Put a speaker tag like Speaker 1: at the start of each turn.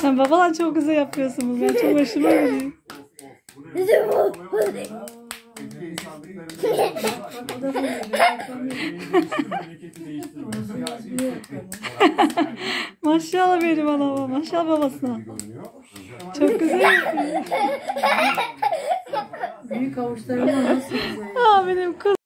Speaker 1: Sen babalar çok güzel yapıyorsun. Ben çok hoşuma gidiyor. Maşallah benim anama. Maşallah babasına. Çok güzel.
Speaker 2: Büyük avuçlarımla nasıl güzel.
Speaker 1: Aa benim kız.